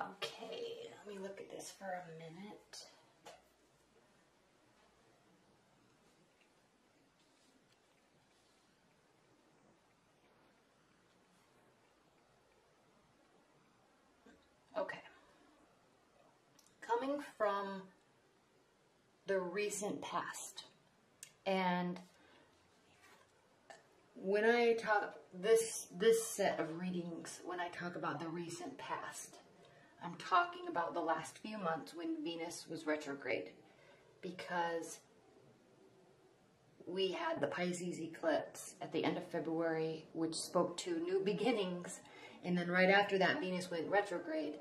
Okay, let me look at this for a minute. Okay. Coming from the recent past, and when I talk this this set of readings, when I talk about the recent past, I'm talking about the last few months when Venus was retrograde, because we had the Pisces eclipse at the end of February, which spoke to new beginnings, and then right after that, Venus went retrograde,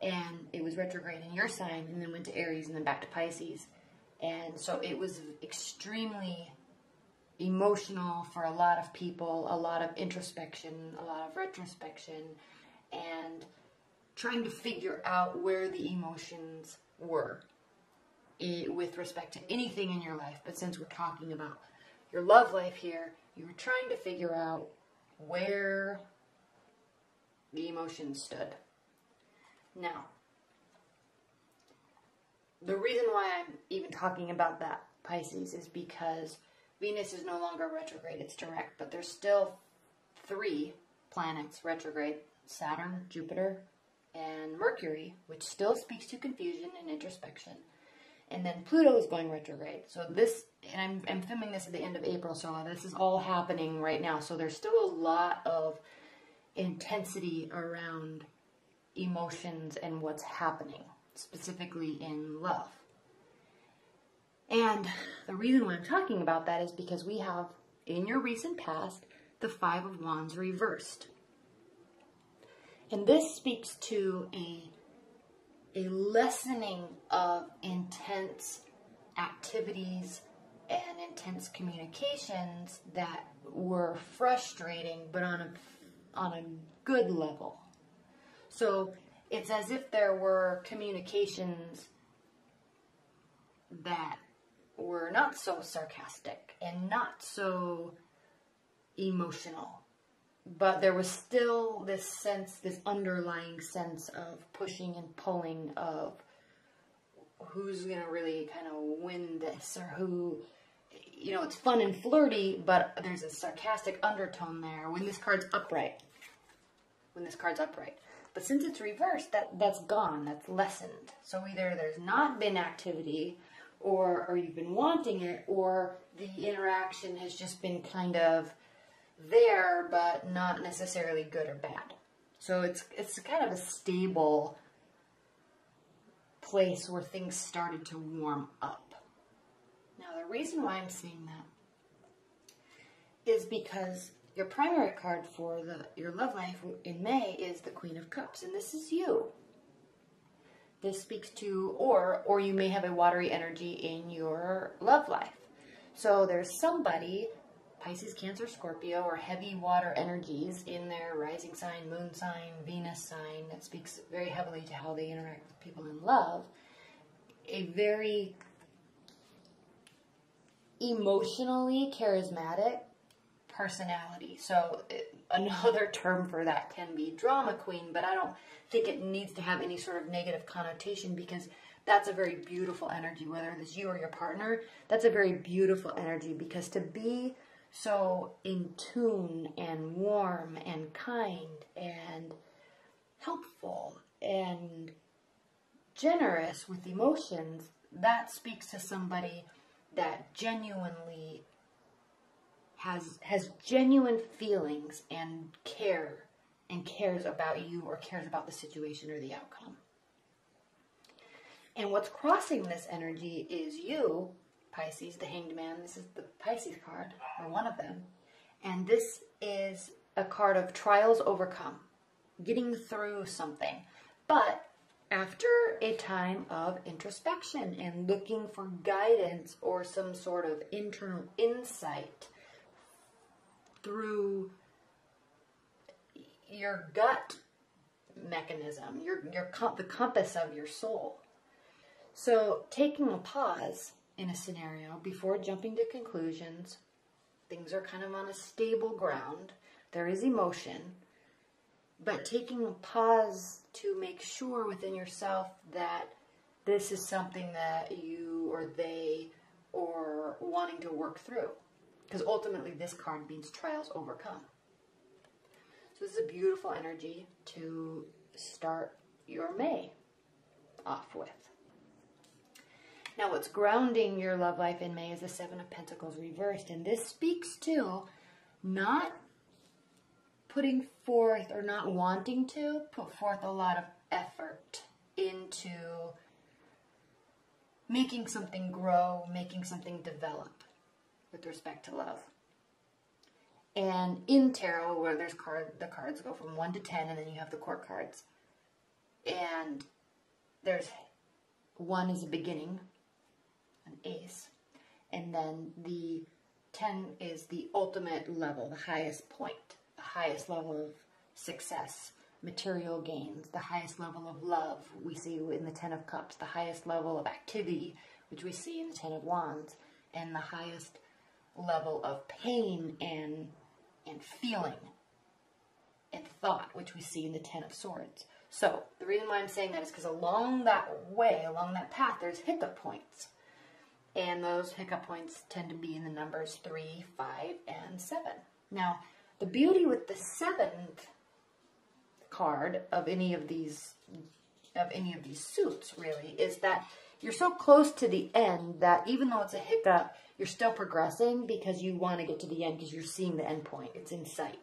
and it was retrograde in your sign, and then went to Aries, and then back to Pisces, and so it was extremely emotional for a lot of people, a lot of introspection, a lot of retrospection, and trying to figure out where the emotions were eh, with respect to anything in your life. But since we're talking about your love life here, you were trying to figure out where the emotions stood. Now, the reason why I'm even talking about that, Pisces, is because Venus is no longer retrograde, it's direct, but there's still three planets retrograde Saturn, Jupiter, and Mercury, which still speaks to confusion and introspection. And then Pluto is going retrograde. So this, and I'm, I'm filming this at the end of April, so this is all happening right now. So there's still a lot of intensity around emotions and what's happening, specifically in love. And the reason why I'm talking about that is because we have, in your recent past, the Five of Wands reversed. And this speaks to a, a lessening of intense activities and intense communications that were frustrating, but on a, on a good level. So it's as if there were communications that were not so sarcastic and not so emotional. But there was still this sense, this underlying sense of pushing and pulling of who's going to really kind of win this or who, you know, it's fun and flirty, but there's a sarcastic undertone there when this card's upright. When this card's upright. But since it's reversed, that, that's gone, that's lessened. So either there's not been activity or or you've been wanting it or the interaction has just been kind of there but not necessarily good or bad. So it's it's kind of a stable place where things started to warm up. Now the reason why I'm saying that is because your primary card for the your love life in May is the Queen of Cups and this is you this speaks to, or, or you may have a watery energy in your love life. So there's somebody, Pisces, Cancer, Scorpio, or heavy water energies in their rising sign, moon sign, Venus sign that speaks very heavily to how they interact with people in love. A very emotionally charismatic personality. So uh, another term for that can be drama queen, but I don't think it needs to have any sort of negative connotation because that's a very beautiful energy, whether it's you or your partner. That's a very beautiful energy because to be so in tune and warm and kind and helpful and generous with emotions, that speaks to somebody that genuinely has has genuine feelings and care and cares about you or cares about the situation or the outcome. And what's crossing this energy is you, Pisces, the Hanged Man. This is the Pisces card, or one of them. And this is a card of trials overcome, getting through something. But after a time of introspection and looking for guidance or some sort of internal insight through your gut mechanism, your, your the compass of your soul. So taking a pause in a scenario before jumping to conclusions, things are kind of on a stable ground. There is emotion, but taking a pause to make sure within yourself that this is something that you or they or wanting to work through. Because ultimately, this card means trials overcome. So, this is a beautiful energy to start your May off with. Now, what's grounding your love life in May is the Seven of Pentacles reversed. And this speaks to not putting forth or not wanting to put forth a lot of effort into making something grow, making something develop with respect to love. And in tarot, where there's card, the cards go from one to ten, and then you have the court cards. And there's one is a beginning, an ace, and then the ten is the ultimate level, the highest point, the highest level of success, material gains, the highest level of love we see in the Ten of Cups, the highest level of activity, which we see in the Ten of Wands, and the highest level of pain and and feeling and thought, which we see in the Ten of Swords. So the reason why I'm saying that is because along that way, along that path, there's hiccup points. And those hiccup points tend to be in the numbers 3, 5, and 7. Now, the beauty with the seventh card of any of these of any of these suits really is that you're so close to the end that even though it's a hiccup, you're still progressing because you want to get to the end because you're seeing the end point. It's in sight.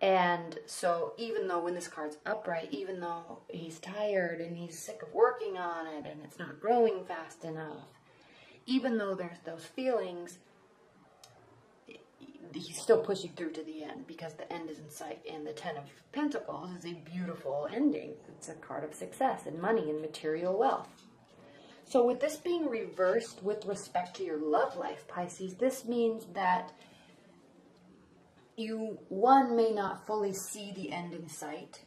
And so even though when this card's upright, even though he's tired and he's sick of working on it and it's not growing fast enough, even though there's those feelings, he's still pushing through to the end because the end is in sight. And the Ten of Pentacles is a beautiful ending. It's a card of success and money and material wealth. So with this being reversed with respect to your love life, Pisces, this means that you, one, may not fully see the end in sight,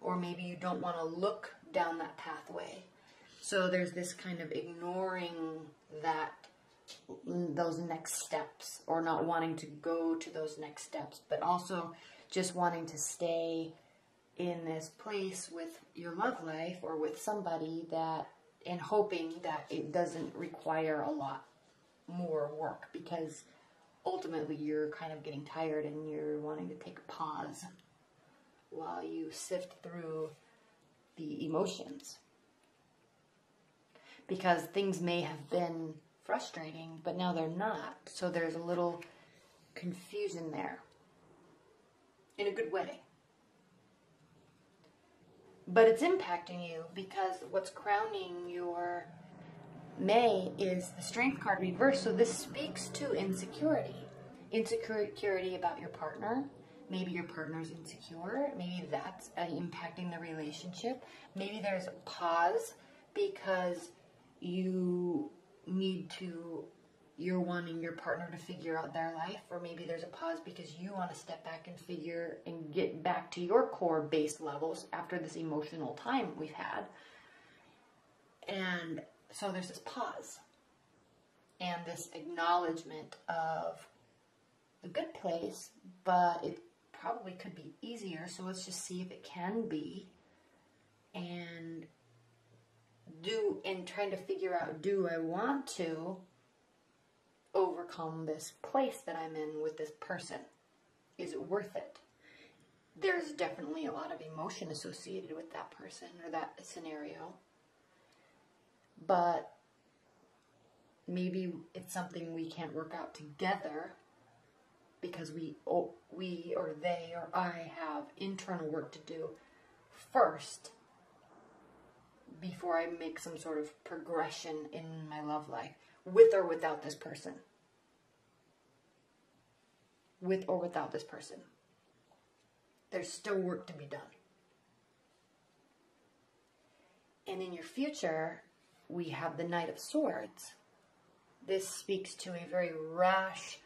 or maybe you don't want to look down that pathway. So there's this kind of ignoring that those next steps or not wanting to go to those next steps, but also just wanting to stay in this place with your love life or with somebody that and hoping that it doesn't require a lot more work because ultimately you're kind of getting tired and you're wanting to take a pause while you sift through the emotions. Because things may have been frustrating, but now they're not. So there's a little confusion there in a good way but it's impacting you because what's crowning your May is the Strength card reversed. So this speaks to insecurity. Insecurity about your partner. Maybe your partner's insecure. Maybe that's uh, impacting the relationship. Maybe there's a pause because you need to you're wanting your partner to figure out their life, or maybe there's a pause because you want to step back and figure and get back to your core base levels after this emotional time we've had. And so there's this pause and this acknowledgement of the good place, but it probably could be easier. So let's just see if it can be. And do, and trying to figure out do I want to overcome this place that I'm in with this person? Is it worth it? There's definitely a lot of emotion associated with that person or that scenario. But maybe it's something we can't work out together because we oh, we or they or I have internal work to do first before I make some sort of progression in my love life with or without this person. With or without this person. There's still work to be done. And in your future, we have the Knight of Swords. This speaks to a very rash,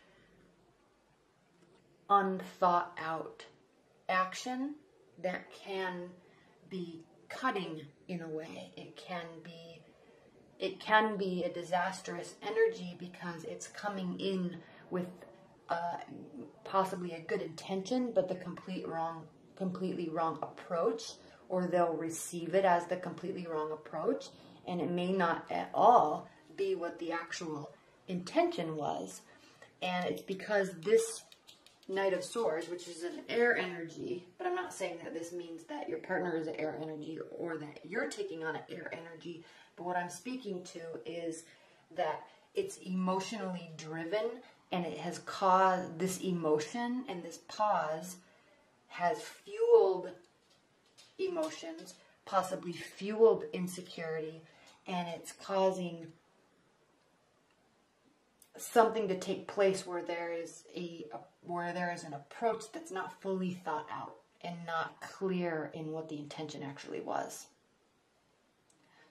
unthought out action that can be cutting in a way. It can be it can be a disastrous energy because it's coming in with uh, possibly a good intention, but the complete wrong, completely wrong approach or they'll receive it as the completely wrong approach, and it may not at all be what the actual intention was. And it's because this Knight of Swords, which is an air energy, but I'm not saying that this means that your partner is an air energy or that you're taking on an air energy. But what I'm speaking to is that it's emotionally driven and it has caused this emotion and this pause has fueled emotions, possibly fueled insecurity, and it's causing something to take place where there is a where there is an approach that's not fully thought out and not clear in what the intention actually was.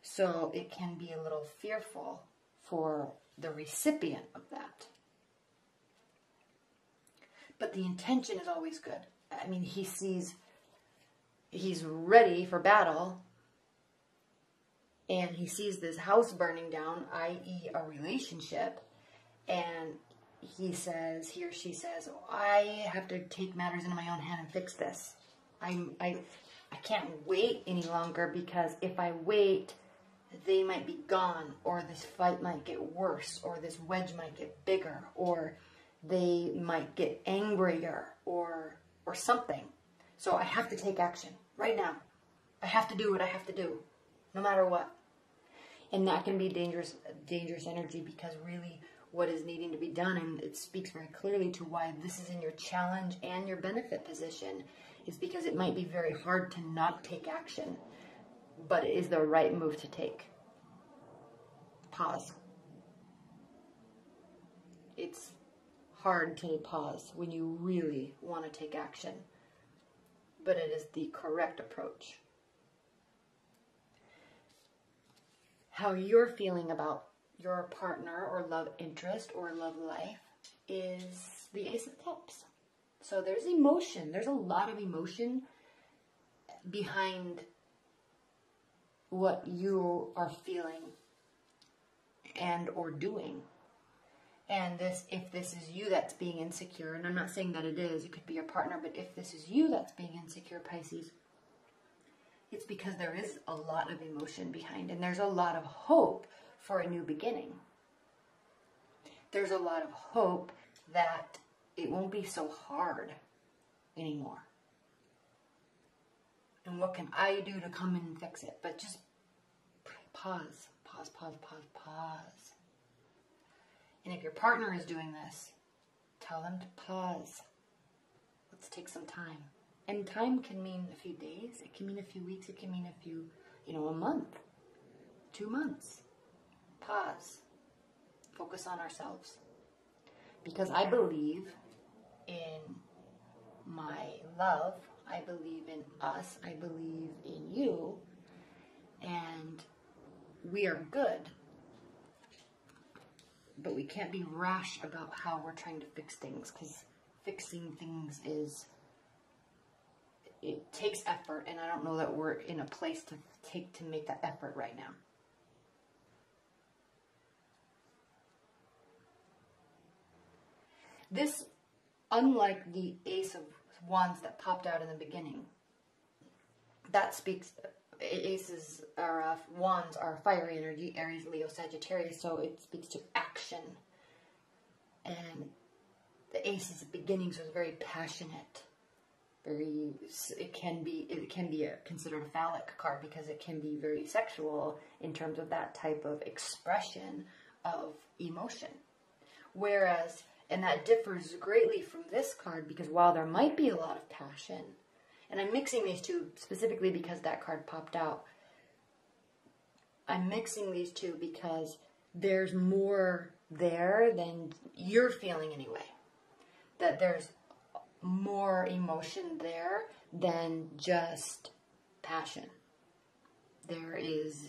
So it can be a little fearful for the recipient of that. But the intention is always good. I mean, he sees he's ready for battle and he sees this house burning down, i.e., a relationship, and he says, he or she says, I have to take matters into my own hand and fix this. I'm, I, I can't wait any longer because if I wait, they might be gone, or this fight might get worse, or this wedge might get bigger, or they might get angrier, or or something. So I have to take action right now. I have to do what I have to do, no matter what. And that can be dangerous, dangerous energy because really what is needing to be done, and it speaks very clearly to why this is in your challenge and your benefit position, is because it might be very hard to not take action, but it is the right move to take. Pause. It's hard to pause when you really want to take action, but it is the correct approach. How you're feeling about your partner or love interest or love life is the Ace of Cups. So there's emotion. There's a lot of emotion behind what you are feeling and or doing. And this if this is you that's being insecure, and I'm not saying that it is, it could be your partner, but if this is you that's being insecure, Pisces, it's because there is a lot of emotion behind and there's a lot of hope for a new beginning. There's a lot of hope that it won't be so hard anymore. And what can I do to come and fix it? But just pause, pause, pause, pause, pause. And if your partner is doing this, tell them to pause. Let's take some time. And time can mean a few days, it can mean a few weeks, it can mean a few, you know, a month, two months pause, focus on ourselves. Because I believe in my love, I believe in us, I believe in you, and we are good. But we can't be rash about how we're trying to fix things because fixing things is it takes effort and I don't know that we're in a place to take to make that effort right now. This, unlike the Ace of Wands that popped out in the beginning, that speaks, aces are, uh, wands are fiery energy, Aries, Leo, Sagittarius, so it speaks to action. And the aces of beginnings was very passionate very it can be it can be a, considered a phallic card because it can be very sexual in terms of that type of expression of emotion whereas and that differs greatly from this card because while there might be a lot of passion, and I'm mixing these two specifically because that card popped out, I'm mixing these two because there's more there than you're feeling anyway. That there's more emotion there than just passion. There is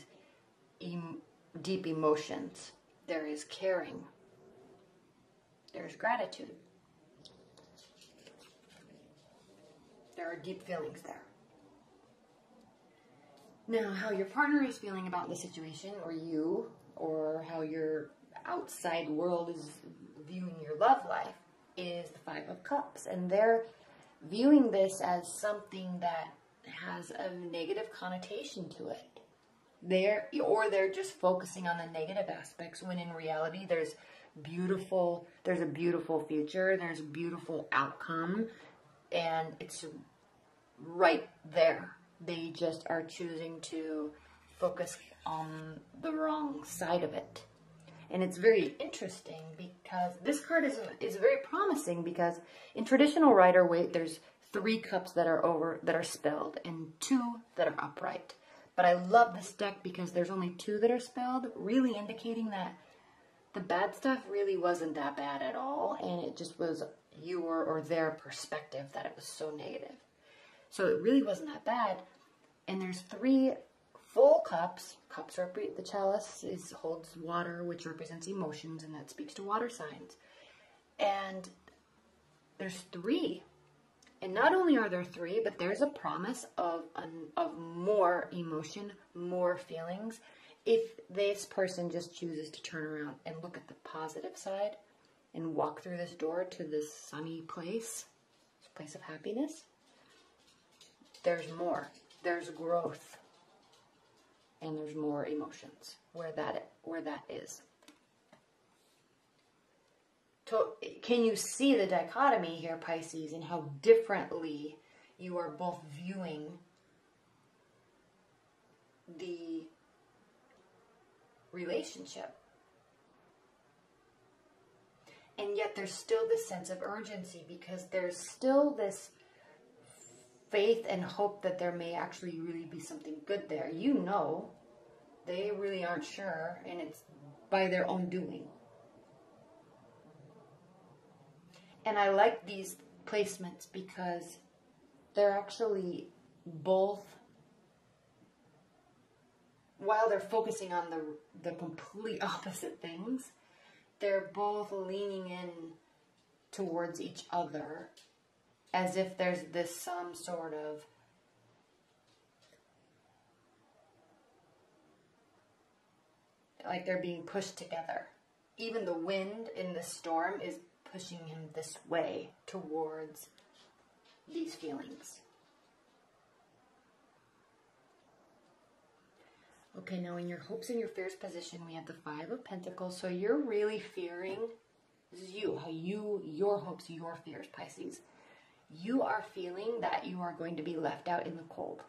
em- deep emotions. There is caring there's gratitude. There are deep feelings there. Now, how your partner is feeling about the situation, or you, or how your outside world is viewing your love life, is the Five of Cups. And they're viewing this as something that has a negative connotation to it. They're, or they're just focusing on the negative aspects when in reality there's beautiful, there's a beautiful future, there's a beautiful outcome, and it's right there. They just are choosing to focus on the wrong side of it. And it's very interesting because this card is, is very promising because in traditional Rider Waite, there's three cups that are over, that are spelled and two that are upright. But I love this deck because there's only two that are spelled, really indicating that the bad stuff really wasn't that bad at all. And it just was your or their perspective that it was so negative. So it really wasn't that bad. And there's three full cups. Cups represent the chalice is holds water, which represents emotions, and that speaks to water signs. And there's three. And not only are there three, but there's a promise of of more emotion, more feelings, if this person just chooses to turn around and look at the positive side and walk through this door to this sunny place, this place of happiness. There's more. There's growth and there's more emotions where that where that is. So can you see the dichotomy here, Pisces, and how differently you are both viewing the relationship? And yet there's still this sense of urgency because there's still this faith and hope that there may actually really be something good there. You know, they really aren't sure, and it's by their own doing. And I like these placements because they're actually both while they're focusing on the the complete opposite things, they're both leaning in towards each other as if there's this some sort of like they're being pushed together. Even the wind in the storm is pushing him this way towards these feelings. Okay, now in your hopes and your fears position, we have the Five of Pentacles. So you're really fearing, this is you, how you, your hopes, your fears, Pisces you are feeling that you are going to be left out in the cold.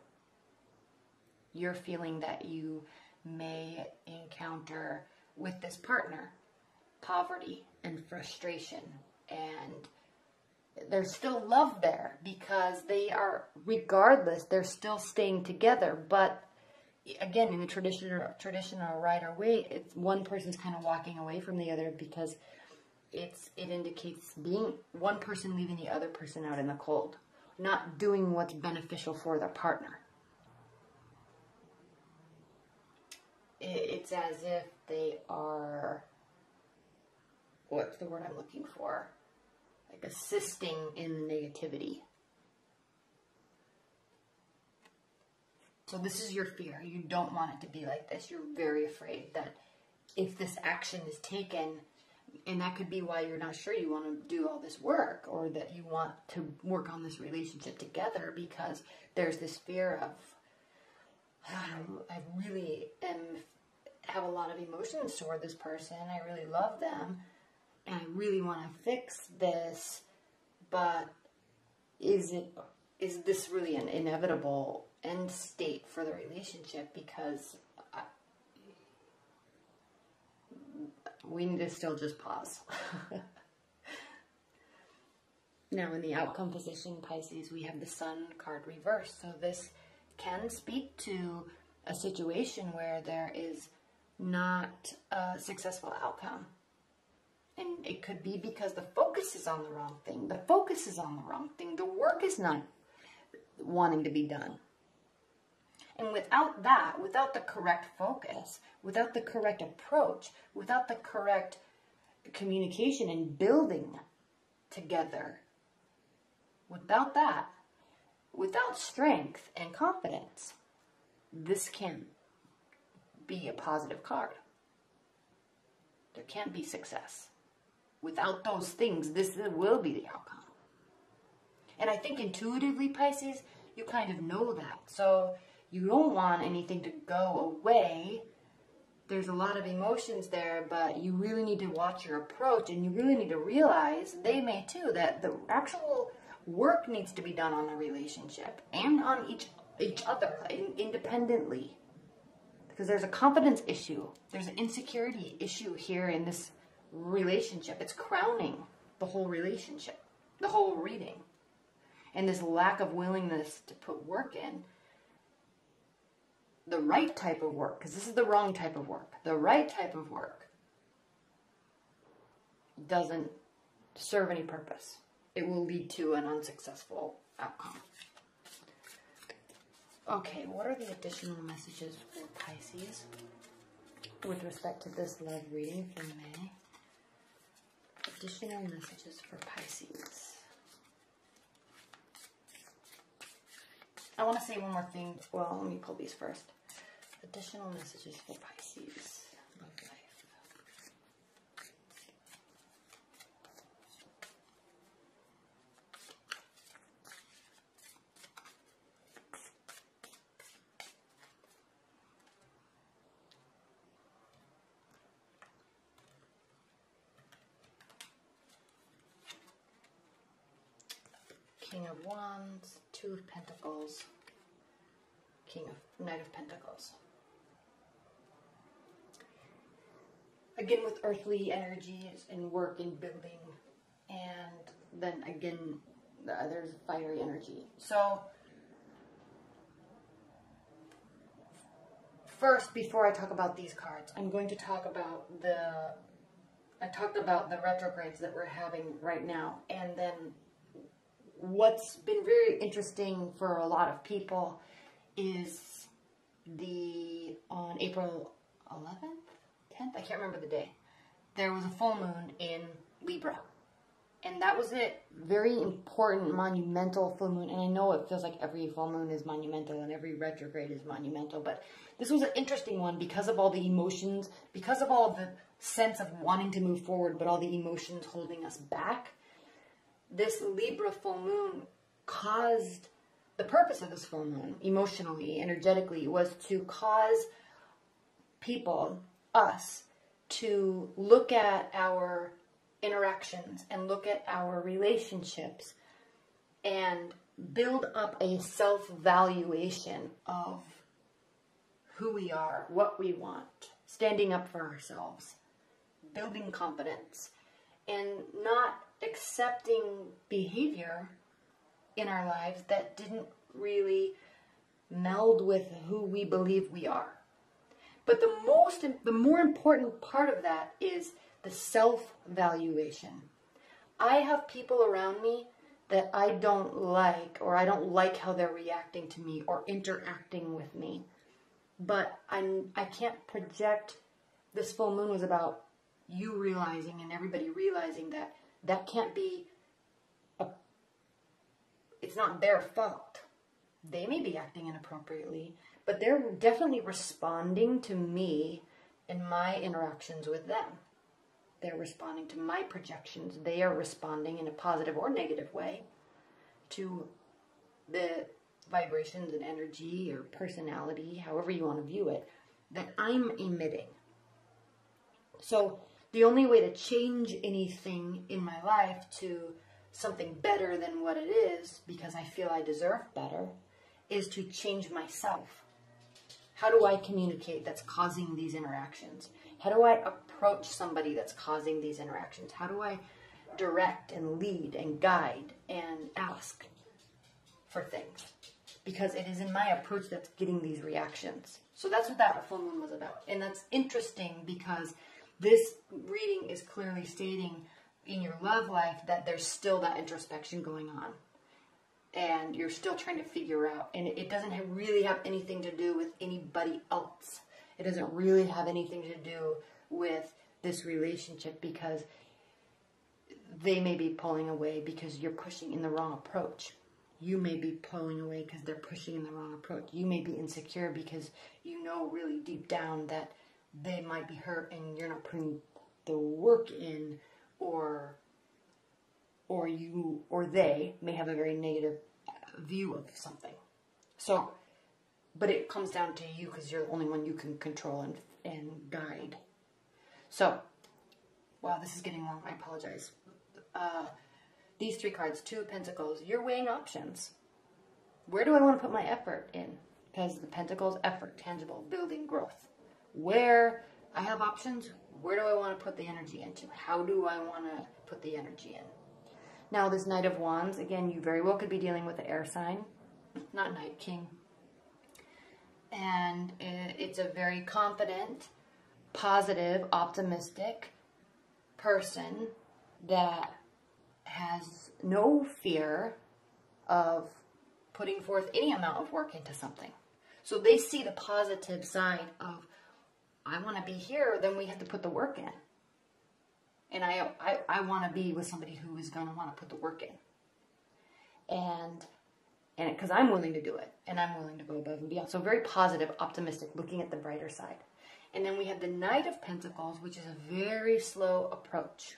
You're feeling that you may encounter with this partner poverty and frustration and there's still love there because they are regardless they're still staying together but again in the traditional traditional Rider Waite it's one person's kind of walking away from the other because it's it indicates being one person leaving the other person out in the cold, not doing what's beneficial for their partner. It's as if they are what's the word I'm looking for? Like assisting in negativity. So this is your fear. You don't want it to be like this. You're very afraid that if this action is taken, and that could be why you're not sure you want to do all this work or that you want to work on this relationship together because there's this fear of I really am have a lot of emotions toward this person. I really love them and I really want to fix this, but is it is this really an inevitable end state for the relationship because we need to still just pause. now, in the outcome position, Pisces, we have the Sun card reversed. So this can speak to a situation where there is not a successful outcome. And it could be because the focus is on the wrong thing. The focus is on the wrong thing. The work is not wanting to be done. And without that, without the correct focus, without the correct approach, without the correct communication and building together, without that, without strength and confidence, this can be a positive card. There can't be success. Without those things, this will be the outcome. And I think intuitively, Pisces, you kind of know that. So you don't want anything to go away. There's a lot of emotions there, but you really need to watch your approach and you really need to realize, they may too, that the actual work needs to be done on the relationship and on each each other independently. Because there's a confidence issue. There's an insecurity issue here in this relationship. It's crowning the whole relationship, the whole reading. And this lack of willingness to put work in the right type of work, because this is the wrong type of work. The right type of work doesn't serve any purpose. It will lead to an unsuccessful outcome. Okay, what are the additional messages for Pisces with respect to this love reading for May? Additional messages for Pisces. I want to say one more thing. Well, let me pull these first. Additional messages for Pisces. King of Wands, Two of Pentacles, King of Knight of Pentacles. Again with earthly energies and work and building, and then again the there's fiery energy. So first, before I talk about these cards, I'm going to talk about the I talked about the retrogrades that we're having right now, and then what's been very interesting for a lot of people is the on April 11th, 10th, I can't remember the day. There was a full moon in Libra. And that was it. Very important, monumental full moon. And I know it feels like every full moon is monumental and every retrograde is monumental, but this was an interesting one because of all the emotions, because of all the sense of wanting to move forward, but all the emotions holding us back this Libra full moon caused the purpose of this full moon, emotionally, energetically, was to cause people, us, to look at our interactions and look at our relationships and build up a self valuation of who we are, what we want, standing up for ourselves, building confidence, and not accepting behavior in our lives that didn't really meld with who we believe we are. But the most the more important part of that is the self-valuation. I have people around me that I don't like or I don't like how they're reacting to me or interacting with me. But I'm I can't project this full moon was about you realizing and everybody realizing that that can't be a, it's not their fault. They may be acting inappropriately, but they're definitely responding to me and my interactions with them. They're responding to my projections. They are responding in a positive or negative way to the vibrations and energy or personality, however you want to view it, that I'm emitting. So the only way to change anything in my life to something better than what it is, because I feel I deserve better, is to change myself. How do I communicate that's causing these interactions? How do I approach somebody that's causing these interactions? How do I direct and lead and guide and ask for things? Because it is in my approach that's getting these reactions. So that's what that full moon was about. And that's interesting because this reading is clearly stating in your love life that there's still that introspection going on. And you're still trying to figure out. And it doesn't have, really have anything to do with anybody else. It doesn't really have anything to do with this relationship because they may be pulling away because you're pushing in the wrong approach. You may be pulling away because they're pushing in the wrong approach. You may be insecure because you know really deep down that they might be hurt and you're not putting the work in or or you or they may have a very negative view of something So, but it comes down to you because you're the only one you can control and, and guide. So, wow, this is getting long. I apologize. Uh, these three cards, Two of Pentacles, you're weighing options. Where do I want to put my effort in? Because the Pentacles, effort, tangible, building, growth. Where I have options, where do I want to put the energy into? How do I want to put the energy in? Now, this Knight of Wands, again, you very well could be dealing with the air sign, not Knight King. And it's a very confident, positive, optimistic person that has no fear of putting forth any amount of work into something. So they see the positive side of, I want to be here, then we have to put the work in. And I, I, I want to be with somebody who is going to want to put the work in. And and because I'm willing to do it and I'm willing to go above and beyond. So very positive, optimistic, looking at the brighter side. And then we have the Knight of Pentacles, which is a very slow approach.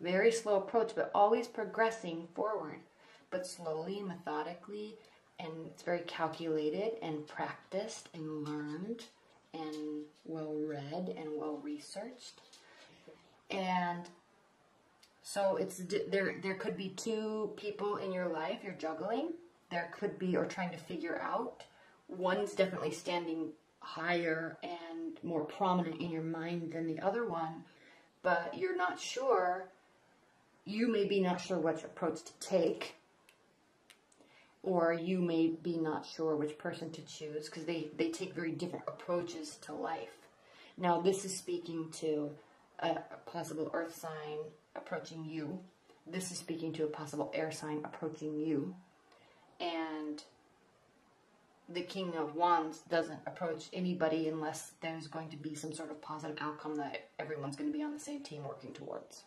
Very slow approach, but always progressing forward, but slowly, methodically, and it's very calculated and practiced and learned and well read and well researched. And so it's there there could be two people in your life you're juggling. There could be or trying to figure out. One's definitely standing higher and more prominent in your mind than the other one, but you're not sure you may be not sure which approach to take or you may be not sure which person to choose because they, they take very different approaches to life. Now, this is speaking to a, a, possible earth sign approaching you. This is speaking to a possible air sign approaching you. And the King of Wands doesn't approach anybody unless there's going to be some sort of positive outcome that everyone's going to be on the same team working towards.